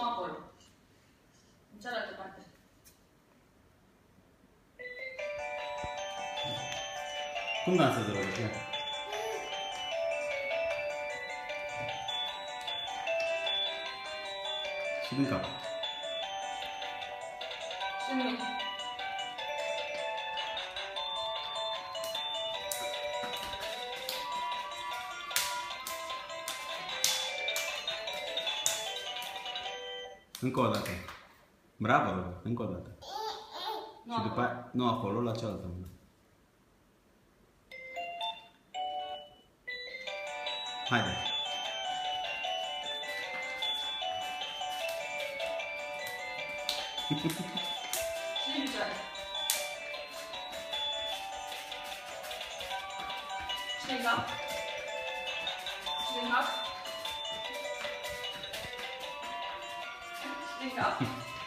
我走了，你查了怎么办？滚蛋死狗，听见？嗯。辛苦。嗯。Încă o dată. Bravo, Robert. Încă o dată. Nu Și după acolo. aia, nu acolo, la cealaltă mână. Haide. Și în cealaltă. Și Obrigado.